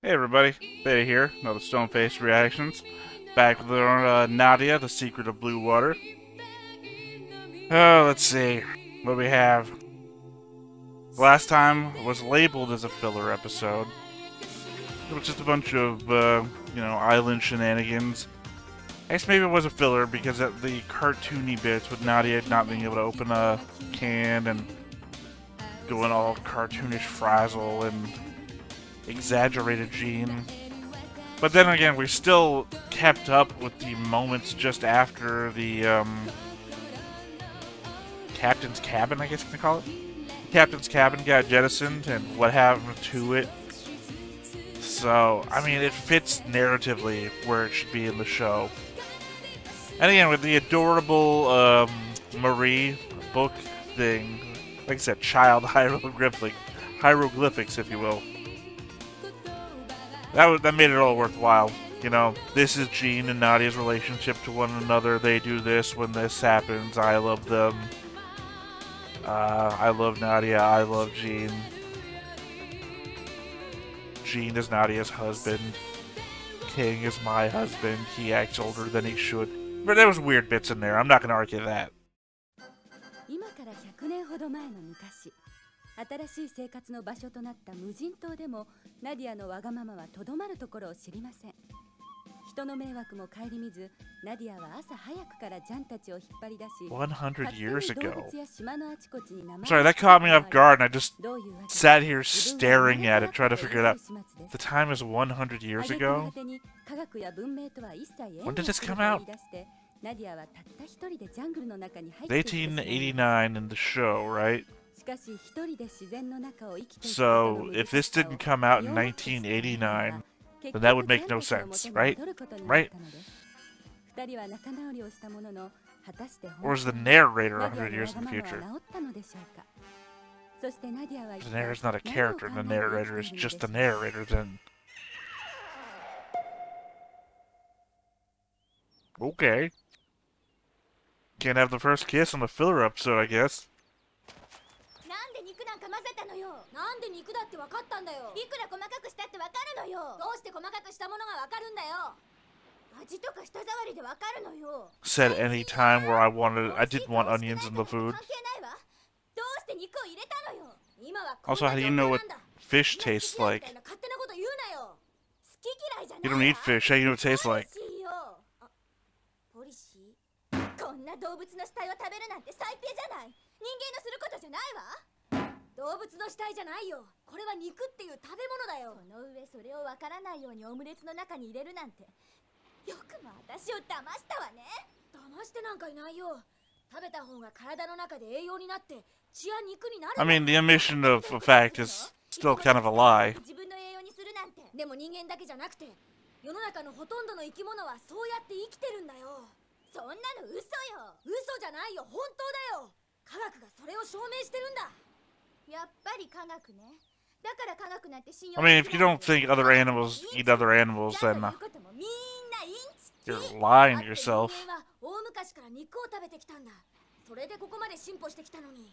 Hey everybody, Beta here, another Stoneface Reactions. Back with our uh, Nadia, The Secret of Blue Water. Oh, let's see. What we have? Last time was labeled as a filler episode. It was just a bunch of, uh, you know, island shenanigans. I guess maybe it was a filler because of the cartoony bits with Nadia not being able to open a can and going all cartoonish frazzle and exaggerated Jean. But then again, we still kept up with the moments just after the um, captain's cabin, I guess you can call it. Captain's cabin got jettisoned and what happened to it. So, I mean, it fits narratively where it should be in the show. And again, with the adorable um, Marie book thing, like I said, child hieroglyphic, hieroglyphics, if you will. That that made it all worthwhile. You know, this is Jean and Nadia's relationship to one another. They do this when this happens. I love them. Uh, I love Nadia. I love Jean. Jean is Nadia's husband. King is my husband. He acts older than he should. But there was weird bits in there. I'm not going to argue that. 新しい生活の場所となった無人島でもナディアのわがままはとどまるところを知りません人の迷惑も顧みずナディアは朝早くからジャンたちを引っ張り出し100 years ago Sorry, that caught me off guard and I just sat here staring at it trying to figure it out The time is 100 years ago? When did this come out? 1889 in the show, right? So, if this didn't come out in 1989, then that would make no sense, right? Right? Or is the narrator 100 years in the future? The narrator's not a character, the narrator is just the narrator, then... Okay. Can't have the first kiss on the filler episode, I guess. なんで肉だって分かったんだよいくら細かくしたって分かるのよどうして細かくしたものが分かるんだよ味とか舌触りで分かるのよ Said any time where I wanted I didn't want onions in the food 関係ないわどうして肉を入れたのよ今は Also how do you know what fish tastes like 勝手なこと言うなよ好き嫌いじゃない You don't eat fish how do you know what it tastes like ポリシーこんな動物の死体を食べるなんて最低じゃない人間のすることじゃないわ 動物の死体じゃないよ。これは肉っていう食べ物だよ。この上それをわからないようにオムレツの中に入れるなんて。よくも私を騙したわね。騙してなんかいないよ。食べた方が体の中で栄養になって血や肉になる。I mean the omission of a fact is still kind of a lie. 自分の栄養にするなんて。でも人間だけじゃなくて世の中のほとんどの生き物はそうやって生きてるんだよ。そんなの嘘よ。嘘じゃないよ。本当だよ。科学がそれを証明してるんだ I mean, if you don't think other animals eat other animals, then uh, you're lying to yourself. それでここまで進歩してきたのに。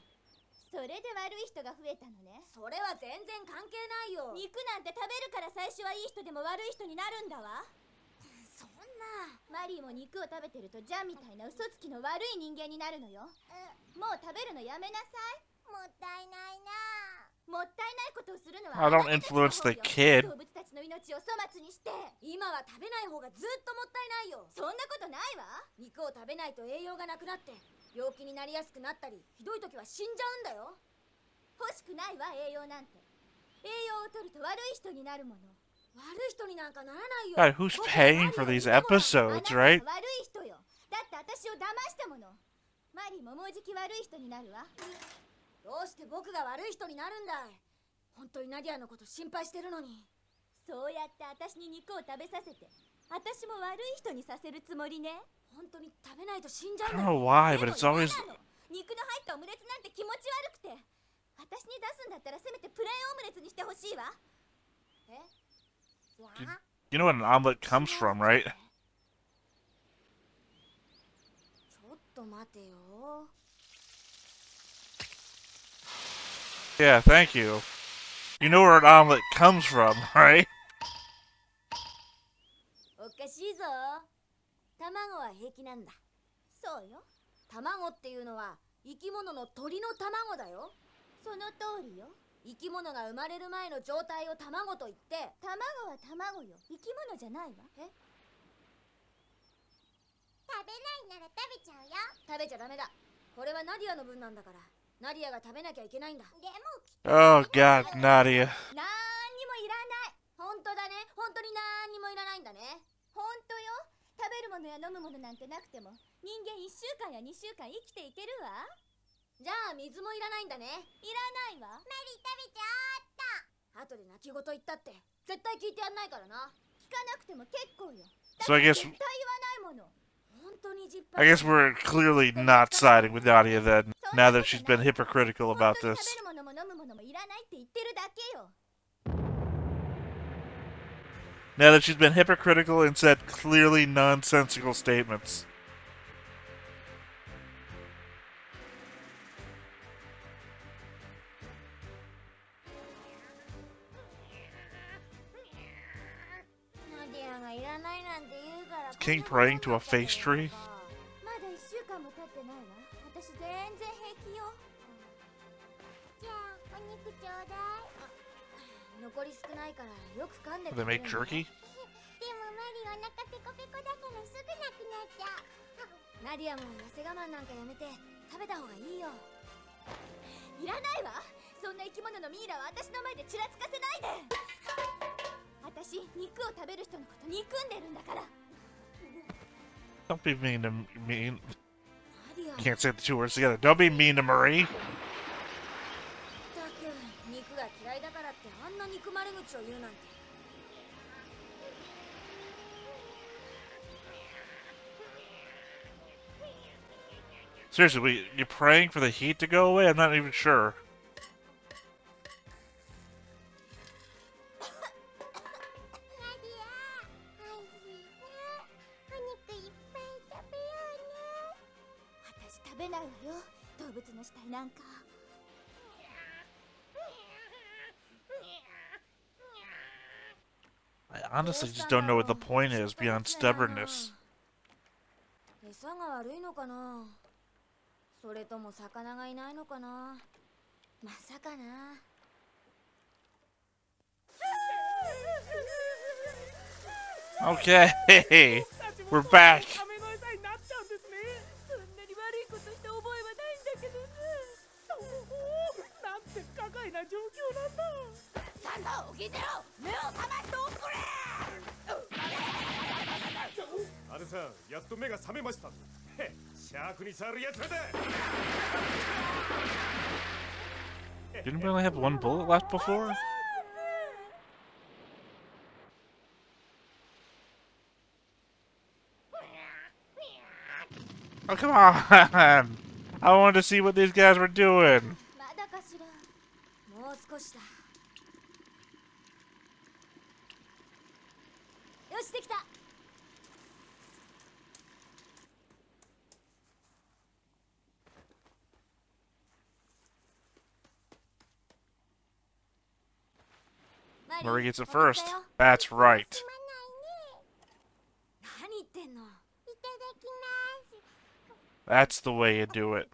それで悪い人が増えたのね。それは全然関係ないよ。肉なんて食べるから最初はいい人でも悪い人になるんだわ。そんな。マリーも肉を食べてるとジャンみたいな嘘つきの悪い人間になるのよ。もう食べるのやめなさい I don't influence the kid. 動物たちの命を粗末にして今は食べない方がずっともったいないよ。そんなことないわ。肉を食べないと栄養がなくなって病気になりやすくなったりひどい時は死んじゃうんだよ。欲しくないわ栄養なんて。栄養を取ると悪い人になるもの。悪い人になんかならないよ。God, who's paying for these episodes, right? 悪い人よ。だって私を騙したもの。マリーももうじき悪い人になるわどうして僕が悪い人になるんだい？本当にナディアのこと心配してるのに。そうやって私に肉を食べさせて私も悪い人にさせるつもりね。本当に食べないと死んじゃう I don't know why, but it's always 肉の入ったオムレツなんて気持ち悪くて私に出すんだったらせめてプレーンオムレツにしてほしいわ。え？You know what an omelet comes from, right? と待てよ Yeah, thank you. You know where an omelet comes from, right? かしいぞ卵は平気なんだそうよ卵っていうのは生き物の鳥の卵だよその通りよ生き物が生まれる前の状態を卵と言って卵は卵よ生き物じゃないわえ食べないなら食べちゃうよ食べちゃダメだこれはナディアの分なんだからナディアが食べなきゃいけないんだでも Oh God, Nadia. なんにもいらない本当だね本当になんにもいらないんだね本当よ食べるものや飲むものなんてなくても人間1週間や2週間生きていけるわじゃあ水もいらないんだねいらないわマリー食べちゃ後で泣き言言ったって絶対聞いてやんないからな聞かなくても結構よ So I guess 絶対言わないもの本当に実 I guess we're clearly not siding with Nadia then. now that she's been hypocritical about this. Now that she's been hypocritical and said clearly nonsensical statements. King praying to a face tree? 残り少ないからよく噛んで Do they make jerky? でもマリーお腹ペコペコだからすぐなくなっちゃうナディアも痩せ我慢なんかやめて食べた方がいいよいらないわそんな生き物のミイラは私の前でちらつかせないで私肉を食べる人のこと憎んでるんだから Don't be mean to mean. ナディア Can't say the two words together. Don't be mean to Marie. 肉が嫌いだからってあんな憎まれ口を言うなんて Seriously, we, you're praying for the heat to go away? I'm not even sure. honestly just don't know what the point is beyond stubbornness. 餌が悪いのかなそれとも魚がいないのかなまさかな Okay, we're back. さあさあ起きてろ目を覚ましておくれアルさんやっと目が覚めましたへシャークに触るやつらだ Didn't we only have one bullet left before? Oh, come on! I wanted to see what these guys were doing. Murray gets it お腹 first. だよ That's right. すまないね何言ってんのいただきます That's the way you do it.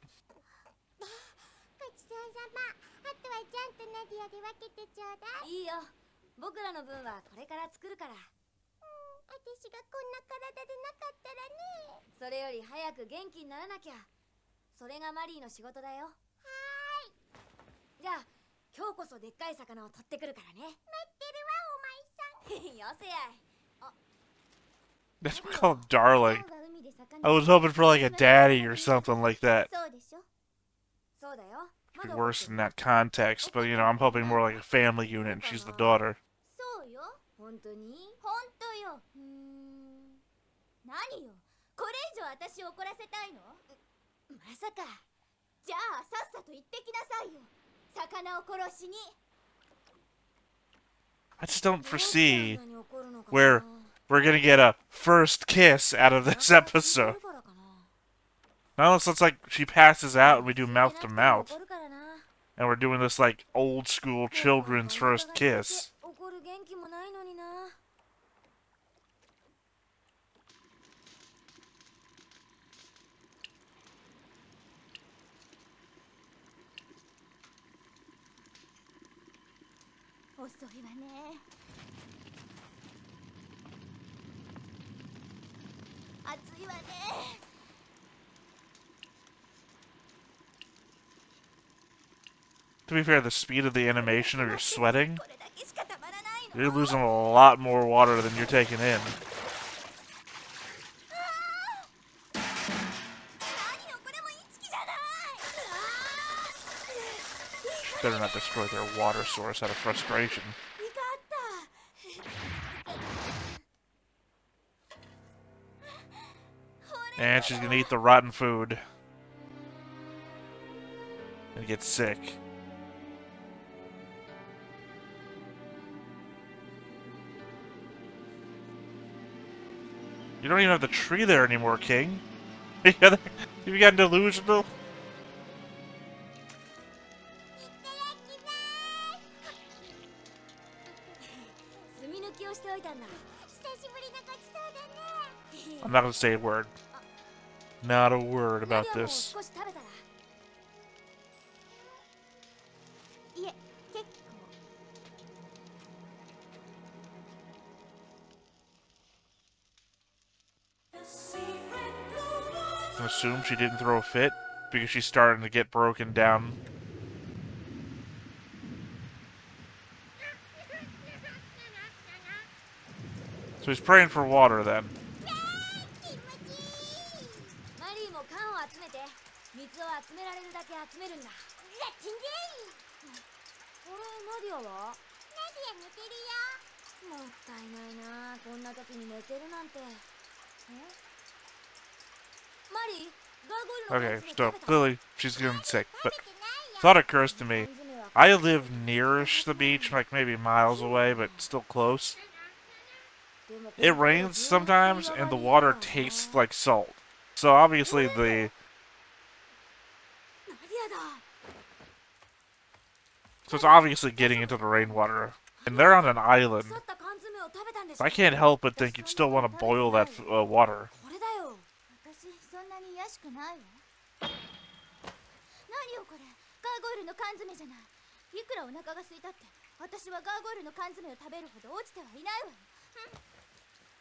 ごちそうさまあとはジャンとナディアで分けてちょうだいいいよ僕らの分はこれから作るから私がこんな体でなかったらねそれより早く元気にならなきゃそれがマリーの仕事だよはーいじゃあ今日こそでっかい魚を取ってくるからね待ってるわお前さんよせやい That's called darling. が海で魚 I was hoping for like a daddy or something like that. そうでしょそうだよ Could be worse in that context, but you know, I'm hoping more like a family unit and she's the daughter. そうよ本当に本当ようーん何よこれ以上私を怒らせたいのまさかじゃあさっさと行ってきなさいよ魚を殺しに I just don't foresee where we're gonna get a first kiss out of this episode. Not unless it's like she passes out and we do mouth to mouth. And we're doing this like old school children's first kiss. 遅いわね暑いわね To be fair, the speed of the animation of your sweating, これだけしかたまらないの you're losing a lot more water than you're taking in. better not destroy their water source out of frustration. And she's gonna eat the rotten food. And get sick. You don't even have the tree there anymore, King. Have you gotten delusional? I'm not gonna say a word. Not a word about this. I assume she didn't throw a fit because she's starting to get broken down. So he's praying for water then. Okay, so clearly she's getting sick, but thought occurs to me. I live nearish the beach, like maybe miles away, but still close it rains sometimes and the water tastes like salt. So obviously the So it's obviously getting into the rainwater. And they're on an island. So I can't help but think you'd still want to boil that uh, water.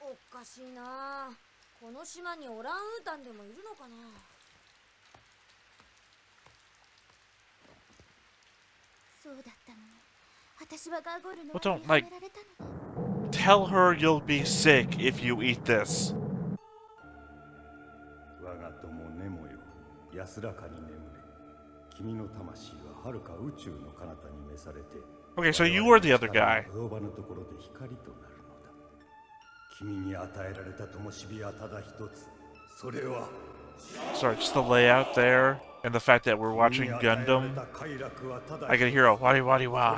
おかしいな。この島にオランウータンでもいるのかな。そうだったのね。私はガーゴイルの Well, たのね。Tell her you'll be sick if you eat this. 我が友ネモよ。安らかに眠れ。君の魂は遥か宇宙の彼方に召されて。Okay, so you were the other guy. 及ばぬところで光となる君に与えられた灯火はただ一つ。それは。Sorry, just the layout there, and the fact that we're watching Gundam. I hear a wadi wadi そ wow.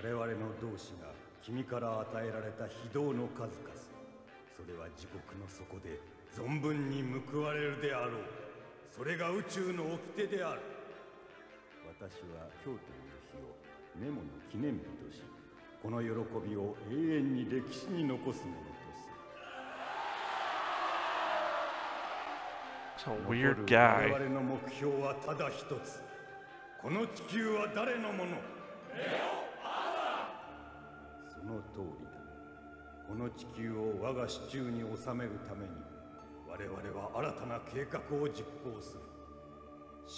れは我々の同志が君から与えられた非道の数々。それは地獄の底で存分に報われるであろう。それが宇宙の掟である。私は今日という日をネモの記念日としこの喜びを永遠に歴史に残すものとする。Guy. 我々の目標はただ一つ。この地球は誰のもの？その通りだ。この地球を我が手中に収めるために我々は新たな計画を実行する。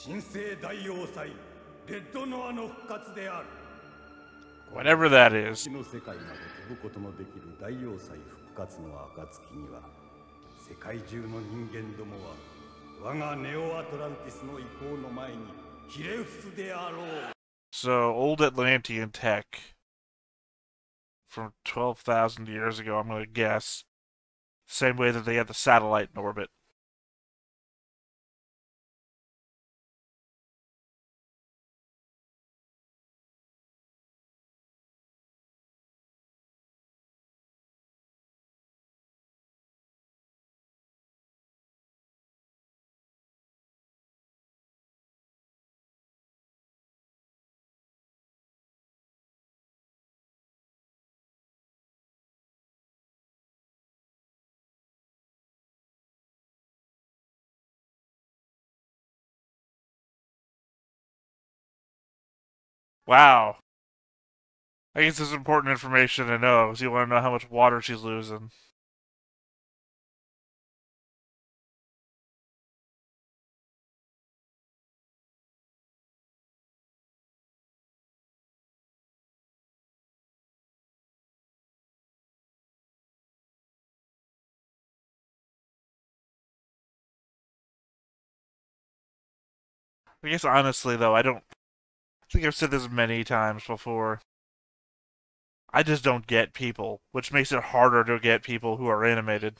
神聖大要塞レッドノアの復活である Whatever that is. 地の世界まで飛ぶことのできる大要塞復活の暁には世界中の人間どもは我がネオアトランティスの意向の前にひれ伏すであろう So, old Atlantean tech from 12,000 years ago, I'm going to guess. Same way that they had the satellite in orbit. Wow. I guess this is important information to know, because you want to know how much water she's losing. I guess honestly though, I don't think I've said this many times before. I just don't get people, which makes it harder to get people who are animated.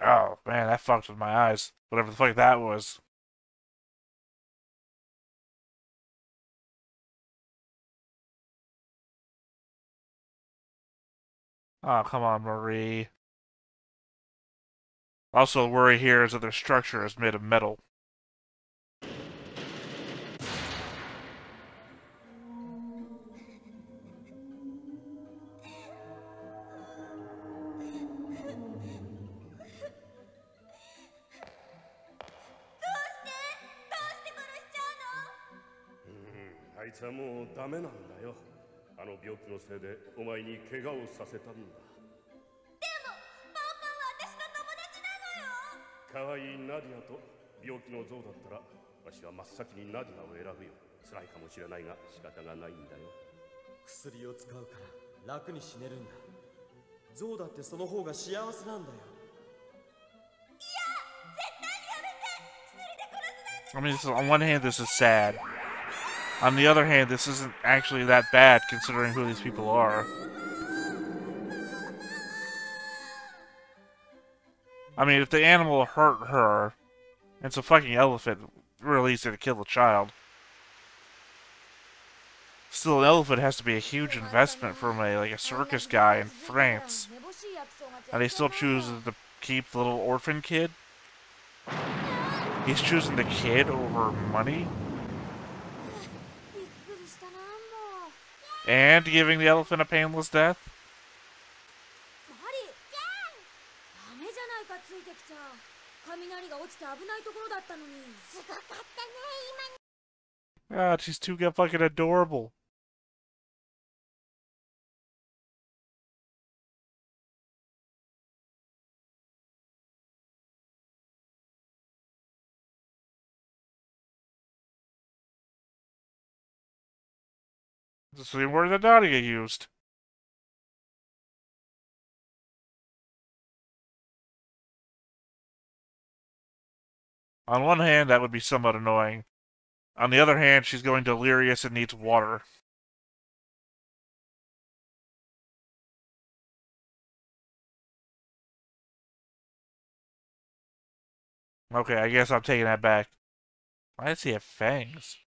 Oh man, that fucked with my eyes. Whatever the fuck that was. Oh, come on, Marie. Also, worry here is that their structure is made of metal. Hmm, うんあの病気のせいでお前に怪我をさせたんだ。可愛いナディアと病気のゾウだったらわしは真っ先にナディアを選ぶよ。辛いかもしれないが仕方がないんだよ。薬を使うから楽に死ねるんだ。ゾウだってその方が幸せなんだよ。I mean, on one hand, this is sad. On the other hand, this isn't actually that bad considering who these people are. I mean, if the animal hurt her, it's a fucking elephant, real easy to kill a child. Still, an elephant has to be a huge investment from a like a circus guy in France, and he still chooses to keep the little orphan kid. He's choosing the kid over money And giving the elephant a painless death? God, she's too fucking adorable. The word that Nadia used. On one hand, that would be somewhat annoying. On the other hand, she's going delirious and needs water. Okay, I guess I'm taking that back. Why does he have fangs?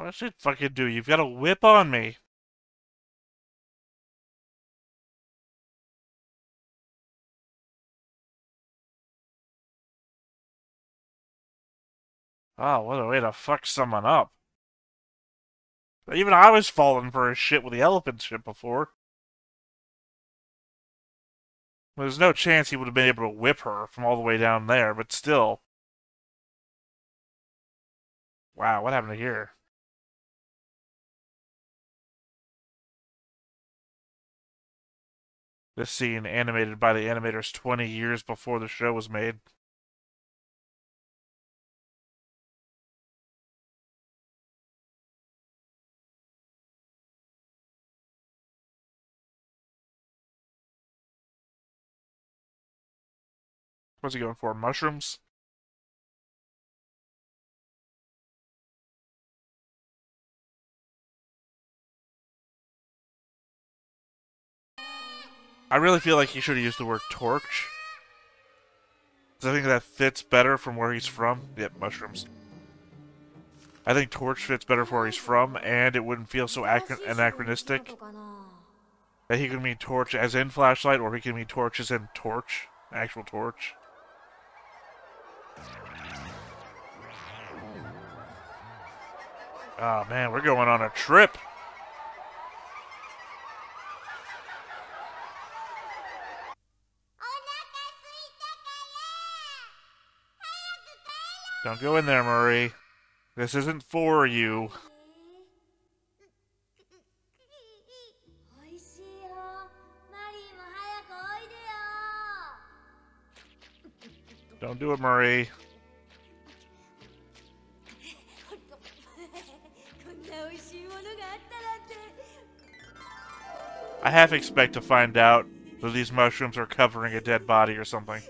What should fucking do? You've got a whip on me. Oh, what a way to fuck someone up. Even I was falling for his shit with the elephant shit before. There's no chance he would have been able to whip her from all the way down there, but still. Wow, what happened to here? This scene animated by the animators 20 years before the show was made. What's he going for? Mushrooms? I really feel like he should have used the word torch. I think that fits better from where he's from. Yep, mushrooms. I think torch fits better for where he's from, and it wouldn't feel so anachronistic. That he could mean torch as in flashlight, or he could mean torch as in torch, actual torch. Oh man, we're going on a trip! Don't go in there, Marie. This isn't for you. Don't do it, Marie. I half expect to find out that these mushrooms are covering a dead body or something.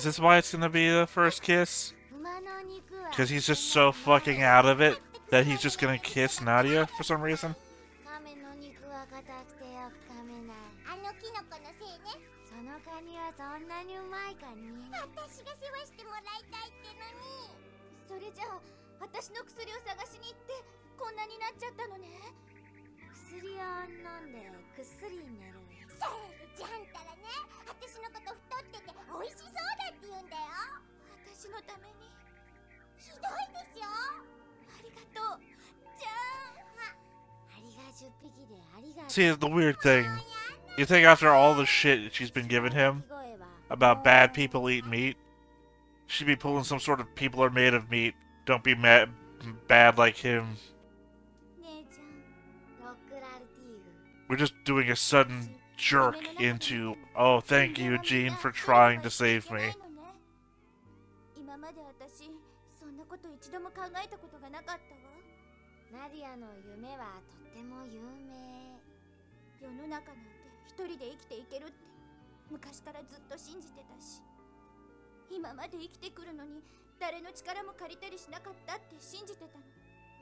Is this why it's gonna be the first kiss? Because he's just so fucking out of it that he's just gonna kiss Nadia for some reason? See, the weird thing. You think after all the shit she's been giving him about bad people eating meat, she'd be pulling some sort of people are made of meat, don't be mad, bad like him. We're just doing a sudden jerk into, oh, thank you, Jean, for trying to save me. まで私そんなこと一度も考えたことがなかったわ。ナディアの夢はとっても有名。世の中なんて一人で生きていけるって昔からずっと信じてたし。今まで生きてくるのに誰の力も借りたりしなかったって信じてたの。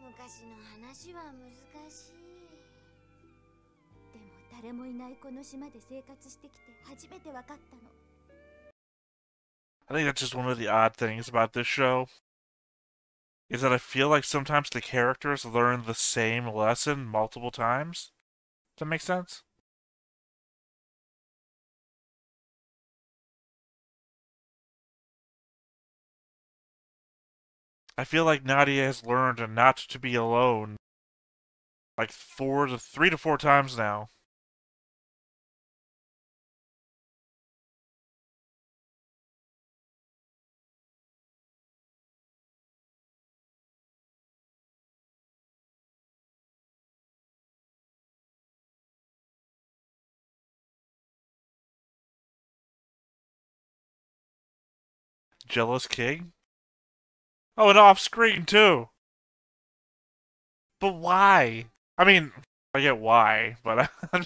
昔の話は難しい。でも誰もいないこの島で生活してきて初めて分かったの。I think that's just one of the odd things about this show. Is that I feel like sometimes the characters learn the same lesson multiple times. Does that make sense? I feel like Nadia has learned not to be alone like four to three to four times now. Jealous King? Oh, and off screen too. But why? I mean, I get why, but I'm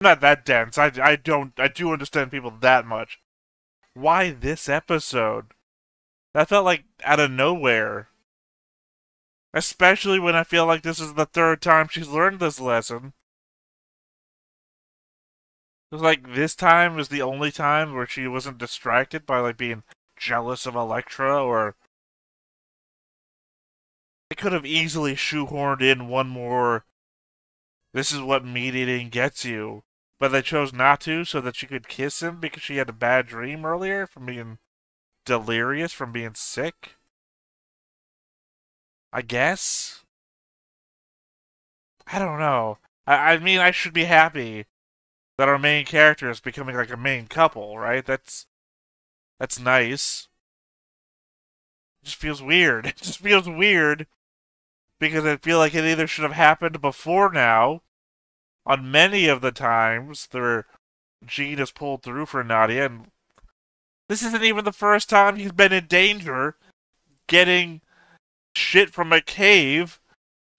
not that dense. I, I don't I do understand people that much. Why this episode? That felt like out of nowhere. Especially when I feel like this is the third time she's learned this lesson. It was like this time was the only time where she wasn't distracted by like being jealous of Electra or they could have easily shoehorned in one more this is what meat eating gets you. But they chose not to so that she could kiss him because she had a bad dream earlier from being delirious from being sick. I guess. I don't know. I, I mean I should be happy that our main character is becoming like a main couple, right? That's that's nice. It just feels weird. It just feels weird because I feel like it either should have happened before now, on many of the times where Jean has pulled through for Nadia, and this isn't even the first time he's been in danger getting shit from a cave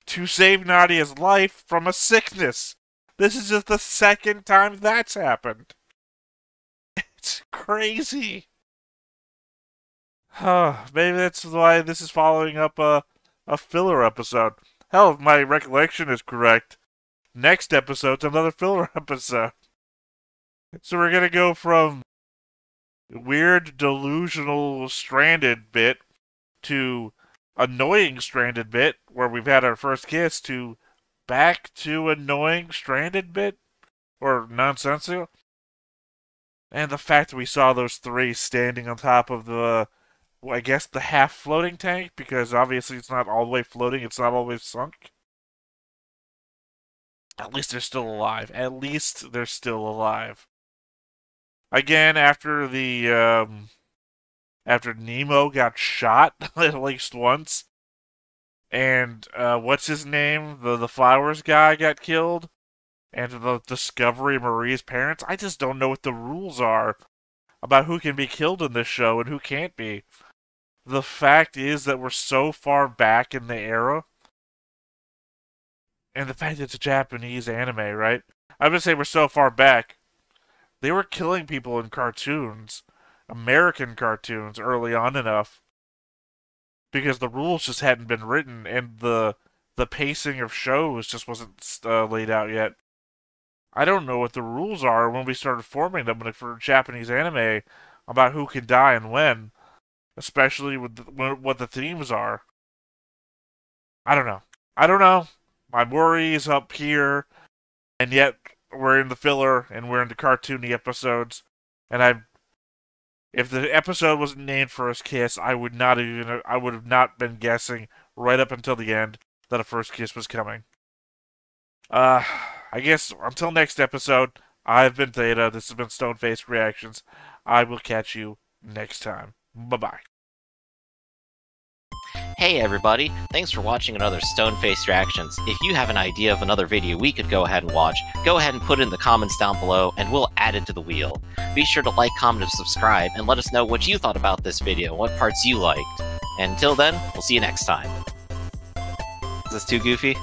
to save Nadia's life from a sickness. This is just the second time that's happened. It's crazy. Maybe that's why this is following up a, a filler episode. Hell, if my recollection is correct, next episode's another filler episode. So we're gonna go from weird, delusional, stranded bit to annoying stranded bit, where we've had our first kiss, to back to annoying stranded bit or nonsensical. And the fact that we saw those three standing on top of the, well, I guess the half floating tank, because obviously it's not all the way floating, it's not always sunk. At least they're still alive. At least they're still alive. Again, after the um, after Nemo got shot at least once, and uh, what's his name? The the flowers guy got killed, and the Discovery Marie's parents. I just don't know what the rules are about who can be killed in this show and who can't be. The fact is that we're so far back in the era, and the fact that it's a Japanese anime, right? I'm gonna say we're so far back. They were killing people in cartoons, American cartoons, early on enough because the rules just hadn't been written and the the pacing of shows just wasn't uh, laid out yet. I don't know what the rules are when we started forming them for Japanese anime about who can die and when, especially with the, what the themes are. I don't know. I don't know. My worry is up here, and yet we're in the filler and we're in the cartoony episodes, and I if the episode wasn't named First Kiss, I would not even I would have not been guessing right up until the end that a first kiss was coming. Uh I guess until next episode, I've been Theta, this has been Stone Faced Reactions. I will catch you next time. Bye bye. Hey everybody, thanks for watching another Stone Faced Reactions. If you have an idea of another video we could go ahead and watch, go ahead and put it in the comments down below and we'll add it to the wheel. Be sure to like, comment, and subscribe and let us know what you thought about this video what parts you liked. And until then, we'll see you next time. Is this too goofy?